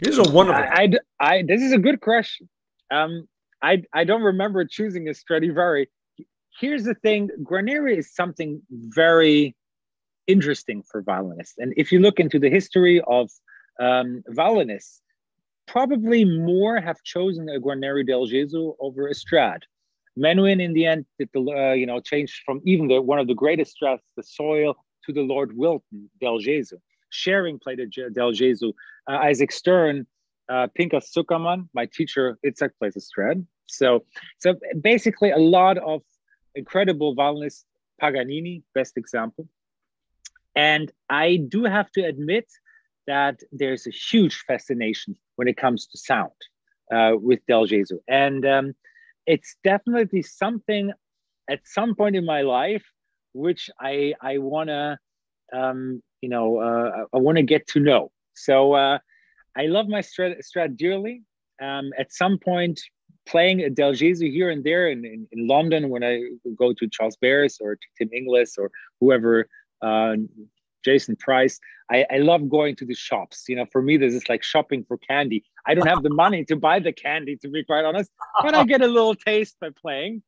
This is a wonderful. I, I, I, this is a good question. Um, I, I don't remember choosing a Stradivari here's the thing Guarneri is something very interesting for violinists. And if you look into the history of um, violinists, probably more have chosen a Guarneri del Gesù over a Strad. Menuhin, in the end, did the uh, you know changed from even the one of the greatest Strads, the Soil, to the Lord Wilton del Gesù. Szeryng played a del Gesù. Uh, Isaac Stern, uh, Pinchas Zukerman, my teacher, Itzhak plays a Strad. So, so basically, a lot of incredible violinist Paganini, best example. And I do have to admit that there's a huge fascination when it comes to sound uh, with Del Gesù. And um, it's definitely something at some point in my life which I, I want to, um, you know, uh, I want to get to know. So uh, I love my Strat, Strat dearly. Um, at some point, playing a Del Gesù here and there in, in, in, London when I go to Charles Beare's or to Tim Ingles or whoever, uh, Jason Price. I, I love going to the shops. You know, for me, this is like shopping for candy. I don't have the money to buy the candy, to be quite honest, but I [laughs] get a little taste by playing.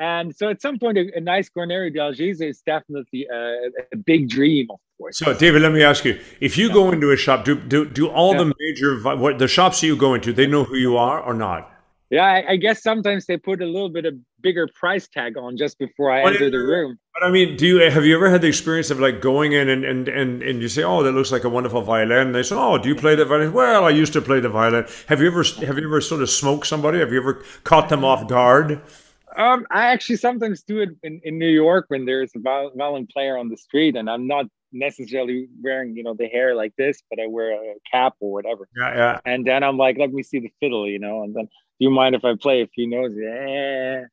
And so at some point, a, a nice Guarneri del Gesù is definitely a, a, big dream, of course. So, David, let me ask you: If you yeah. go into a shop, do do, do all yeah. the major what the shops you go into, they know who you are or not? yeah, I, I, guess sometimes they put a little bit of bigger price tag on just before I enter the room. But I mean, do you have you ever had the experience of like going in and and and, and you say, oh, that looks like a wonderful violin? And they say, oh, do you play the violin? Well, I used to play the violin. Have you ever have you ever sort of smoked somebody? Have you ever caught them off guard? Um, I actually sometimes do it in, in New York when there's a violin player on the street, and I'm not necessarily wearing you know the hair like this, but I wear a cap or whatever. Yeah, yeah. And then I'm like, let me see the fiddle, you know, and then do you mind if I play a few notes? Yeah.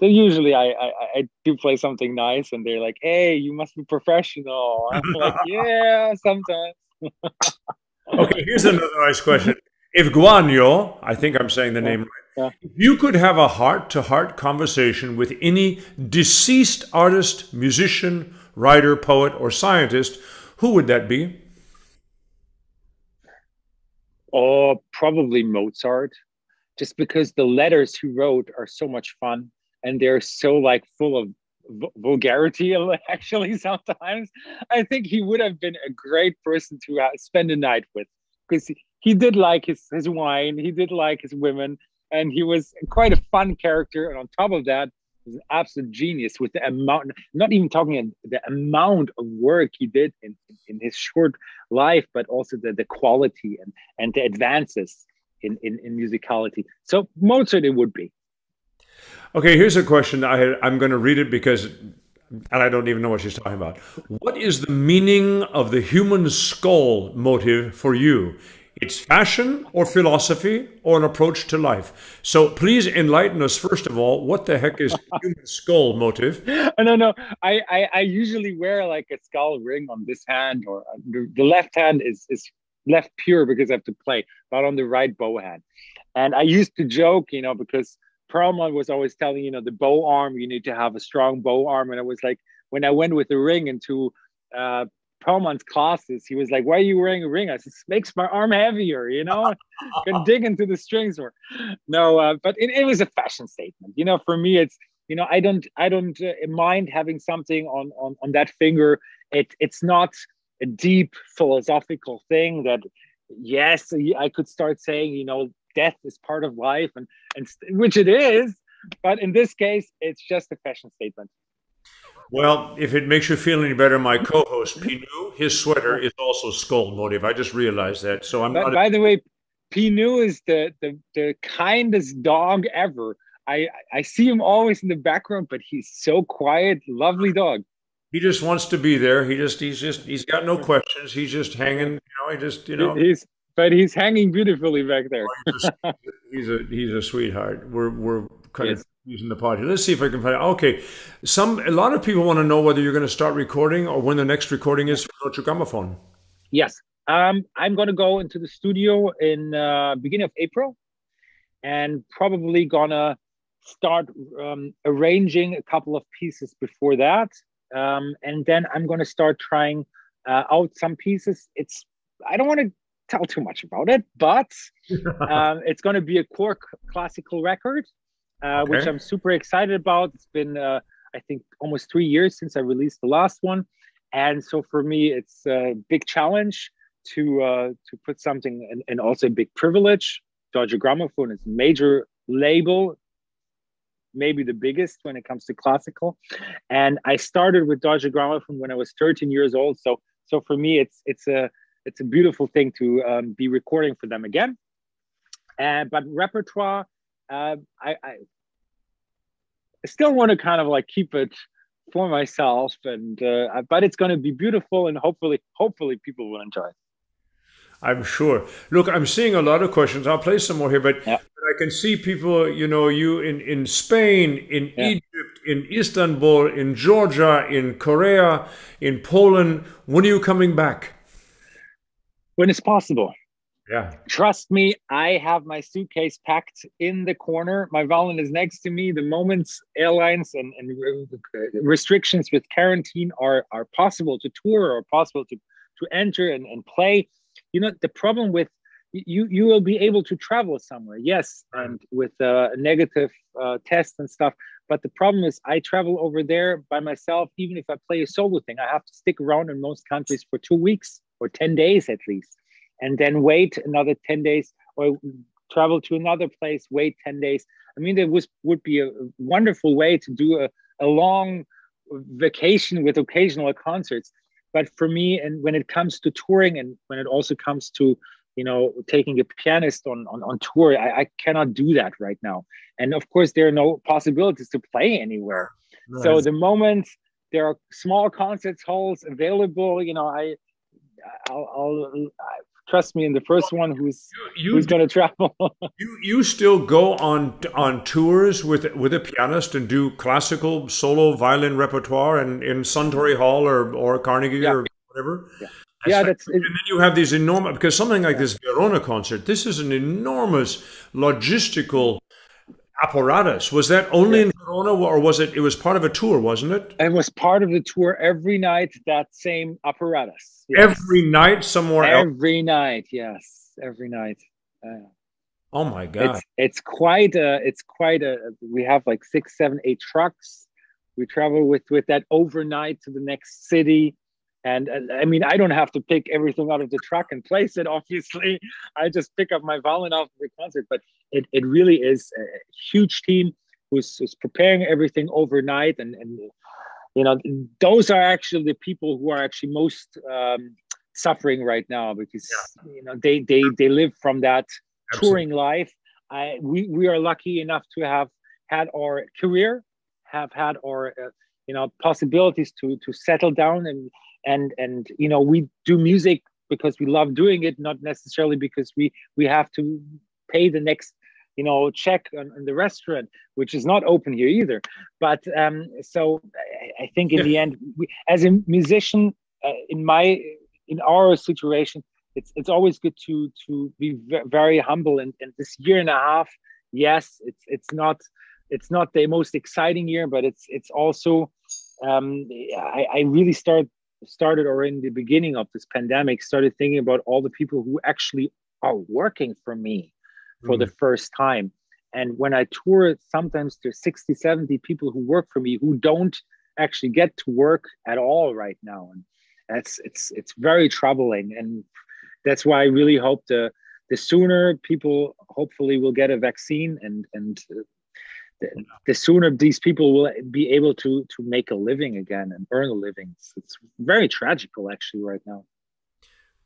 So usually I, I, I do play something nice and they're like, hey, you must be professional. [laughs] I'm like, [laughs] yeah, sometimes. okay, here's another nice question. If Guanyo, I think I'm saying the name right, yeah. if you could have a heart to heart conversation with any deceased artist, musician, writer, poet, or scientist, who would that be? Oh, probably Mozart just because the letters he wrote are so much fun and they're so like full of vulgarity [laughs] actually sometimes i think he would have been a great person to uh, spend a night with because he, he did like his, his wine he did like his women and he was quite a fun character and on top of that was an absolute genius with the amount not even talking the amount of work he did in, in his short life but also the, the quality and, and the advances in, in, in musicality. So Mozart it would be. Okay, here's a question. I, I'm going to read it because, and I don't even know what she's talking about. What is the meaning of the human skull motive for you? It's fashion or philosophy or an approach to life. So please enlighten us first of all. What the heck is [laughs] human skull motive? No, no. I, I, I usually wear like a skull ring on this hand, or uh, the left hand is is left pure because I have to play, but on the right bow hand. And I used to joke, you know, because Perlman was always telling, you know, the bow arm, you need to have a strong bow arm. And I was like, when I went with the ring into uh, Perlman's classes, he was like, why are you wearing a ring? I said, "It makes my arm heavier, you know, can dig into the strings more. No, uh, but it, it was a fashion statement. You know, for me, it's, you know, I don't, I don't uh, mind having something on, on, on that finger. It, it's not, a deep philosophical thing that yes i could start saying you know death is part of life and and which it is but in this case it's just a fashion statement well, if it makes you feel any better, my co-host Pinu, his sweater is also skull motive. I just realized that. So I'm. By, by the way, Pinu is the, the the kindest dog ever. I I see him always in the background, but he's so quiet, lovely dog. He just wants to be there. He just he's just he's got no questions. He's just hanging. You know, he just you know. He's but he's hanging beautifully back there. He's, a, he's a sweetheart. We're we're kind yes. of using the pod here. Let's see if I can find. it. Okay, some a lot of people want to know whether you're going to start recording or when the next recording is for Grammophon. Yes, um, I'm going to go into the studio in uh, beginning of April, and probably gonna start um, arranging a couple of pieces before that, um, and then I'm going to start trying uh, out some pieces. It's I don't want to tell too much about it, but [laughs] um, it's going to be a core classical record, uh, okay. which I'm super excited about. It's been, uh, I think, almost three years since I released the last one, and so for me, it's a big challenge to uh, to put something, and, and also a big privilege. Deutsche Grammophon is a major label, maybe the biggest when it comes to classical, and I started with Deutsche Grammophon when I was 13 years old. So so for me, it's it's a it's a beautiful thing to um, be recording for them again. And, but repertoire, uh, I, I, still want to kind of like keep it for myself, and uh, but it's going to be beautiful, and hopefully, hopefully, people will enjoy it. I'm sure. Look, I'm seeing a lot of questions. I'll play some more here, but, yeah. but I can see people, you know, you in, in Spain, in yeah. Egypt, in Istanbul, in Georgia, in Korea, in Poland. When are you coming back? when it's possible. Yeah. Trust me, I have my suitcase packed in the corner. My violin is next to me. The moments airlines and, and restrictions with quarantine are, are possible to tour or possible to, to enter and, and play. You know, the problem with you you will be able to travel somewhere, yes, and with a negative uh, test and stuff. But the problem is, I travel over there by myself. Even if I play a solo thing, I have to stick around in most countries for two weeks or 10 days at least, and then wait another 10 days or travel to another place, wait 10 days. I mean, there was, would be a wonderful way to do a, a long vacation with occasional concerts. But for me, and when it comes to touring and when it also comes to, you know, taking a pianist on, on, on tour, I, I cannot do that right now. And of course, there are no possibilities to play anywhere. Nice. So the moment there are small concerts halls available, you know, I, I'll, I'll trust me in the first one who's you, who's going to travel. [laughs] you you still go on on tours with with a pianist and do classical solo violin repertoire and in Suntory Hall or or Carnegie yeah. or whatever. Yeah. yeah, that's and then you have these enormous because something like yeah. this Verona concert. This is an enormous logistical apparatus. Was that only in Or was it? It was part of a tour, wasn't it? It was part of the tour every night. That same apparatus. Yes. Every night, somewhere every else? night, yes, every night. Uh, oh my god! It's, it's quite a. It's quite a. We have like six, seven, eight trucks. We travel with with that overnight to the next city. And, and, I mean, I don't have to pick everything out of the truck and place it. [laughs] Obviously, I just pick up my violin after the concert. But it, it really is a huge team who's, who's preparing everything overnight, and and you know those are actually the people who are actually most um, suffering right now because yeah. you know they they they live from that Absolutely. touring life. I we we are lucky enough to have had our career, have had our uh, you know possibilities to to settle down and and and you know we do music because we love doing it not necessarily because we we have to pay the next you know check on, on the restaurant which is not open here either. But um so i, I think in yeah. the end we, as a musician uh, in my in our situation it's it's always good to to be very humble. And, and this year and a half yes it's it's not it's not the most exciting year but it's it's also um i, I really start started or in the beginning of this pandemic started thinking about all the people who actually are working for me for mm. the first time and when i tour sometimes there's 60 70 people who work for me who don't actually get to work at all right now and that's it's it's very troubling and that's why i really hope the the sooner people hopefully will get a vaccine and and the, the, sooner these people will be able to to make a living again and earn a living. It's, it's very tragical actually right now.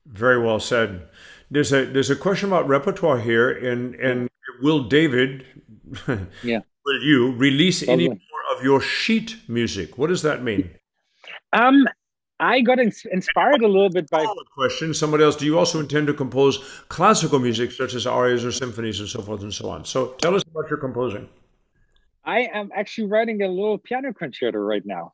Very well said. There's a there's a question about repertoire here, and and will David, [laughs] yeah, will you release any more of your sheet music? What does that mean? Um, I got ins- inspired a little bit by. Question: Somebody else? Do you also intend to compose classical music, such as arias or symphonies and so forth and so on? So, tell us about your composing. I am actually writing a little piano concerto right now.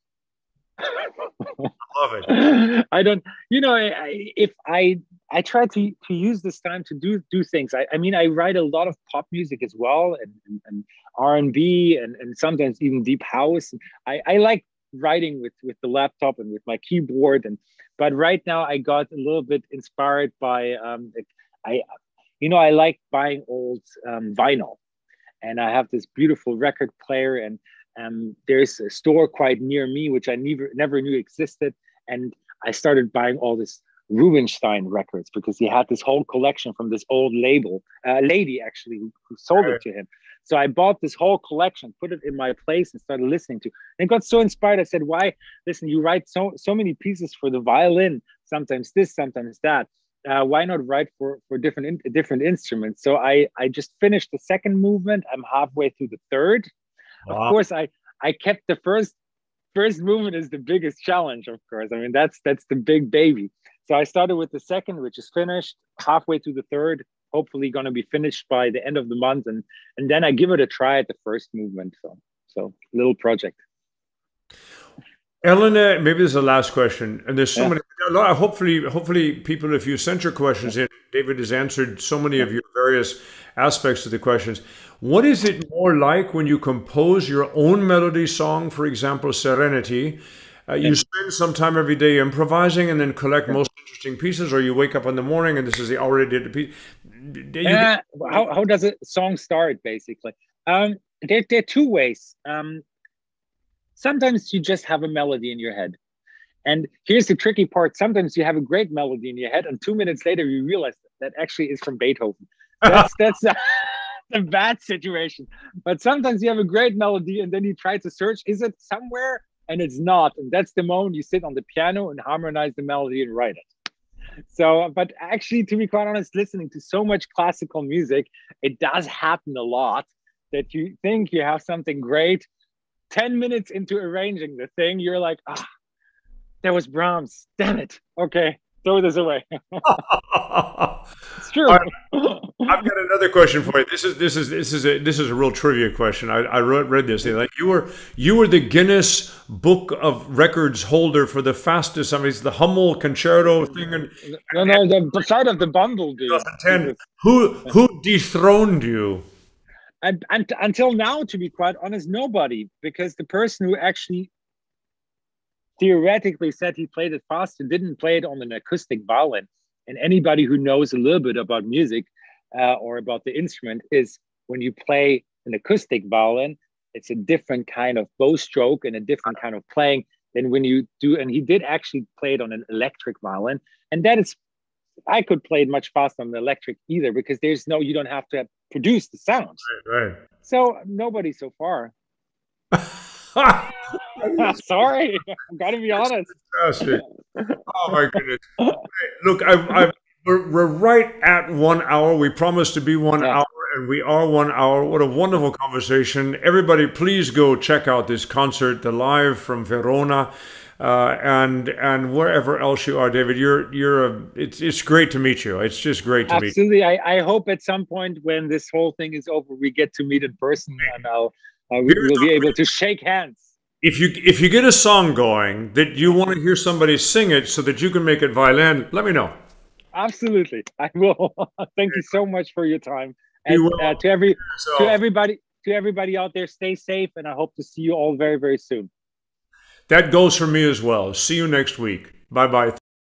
[laughs] love it. [laughs] I don't, you know, I, if I I try to to use this time to do do things. I, I mean, I write a lot of pop music as well, and and, and R and B, and and sometimes even deep house. I I like writing with with the laptop and with my keyboard, and but right now I got a little bit inspired by um I, you know, I like buying old um, vinyl, and I have this beautiful record player and um, there's a store quite near me which I never never knew existed, and I started buying all this Rubinstein records because he had this whole collection from this old label uh, lady actually who, who sold right. it to him. So I bought this whole collection, put it in my place, and started listening to. And got so inspired. I said, "Why? Listen, you write so so many pieces for the violin. Sometimes this, sometimes that. Uh, why not write for for different in, different instruments?" So I I just finished the second movement. I'm halfway through the third, Wow. Of course, I I kept the first first movement is the biggest challenge. Of course, I mean that's that's the big baby. So I started with the second, which is finished halfway through the third. Hopefully, going to be finished by the end of the month, and and then I give it a try at the first movement. So so little project. Elena, maybe this is the last question, and there's so yeah. many. A lot. Hopefully, hopefully, people, if you sent your questions in, David has answered so many of your various aspects of the questions. What is it more like when you compose your own melody song, for example, Serenity? Uh, you spend some time every day improvising and then collect most interesting pieces, or you wake up in the morning and this is the already did the piece. Uh, how, how does a song start, basically? Um, there, there are two ways. Um, sometimes you just have a melody in your head. And here's the tricky part. Sometimes you have a great melody in your head, and two minutes later you realize that that actually is from Beethoven. [laughs] That's that's [laughs] a bad situation. But sometimes you have a great melody and then you try to search, is it somewhere? And it's not. And that's the moment you sit on the piano and harmonize the melody and write it. So, but actually, to be quite honest, listening to so much classical music, it does happen a lot that you think you have something great. 10 minutes into arranging the thing, you're like, ah, that was Brahms. Damn it. Okay, throw this away. [laughs] it's true. Right. [laughs] I've got another question for you. This is this is this is a this is a real trivia question. I, I wrote, read this. Like you were you were the Guinness Book of Records holder for the fastest. I mean, it's the Hummel concerto thing. And, no, no, the side of the bundle, dude. 2010. Who who dethroned you? And, and until now, to be quite honest, nobody, because the person who actually theoretically said he played it fast and didn't play it on an acoustic violin. And anybody who knows a little bit about music uh, or about the instrument is when you play an acoustic violin, it's a different kind of bow stroke and a different kind of playing than when you do. And he did actually play it on an electric violin, and that is, I could play it much faster on the electric either because there's no, you don't have to produce the sound. Right. right. So nobody so far. [laughs] [laughs] Sorry, I've got to be honest. Fantastic. [laughs] Oh my goodness! Look, I've, I've we're, we're right at one hour. We promised to be one yeah. hour, and we are one hour. What a wonderful conversation. Everybody, please go check out this concert, the live from Verona. Uh, and and wherever else you are, David, you're you're a. It's it's great to meet you. It's just great to Absolutely. meet. Absolutely. I, I hope at some point when this whole thing is over, we get to meet in person, and I'll uh, we, will be able to shake hands. If you if you get a song going that you want to hear somebody sing it so that you can make it violin, let me know. Absolutely, I will. [laughs] Thank you so much for your time, and uh, to every to everybody to everybody out there, stay safe, and I hope to see you all very very soon. That goes for me as well. See you next week. Bye bye.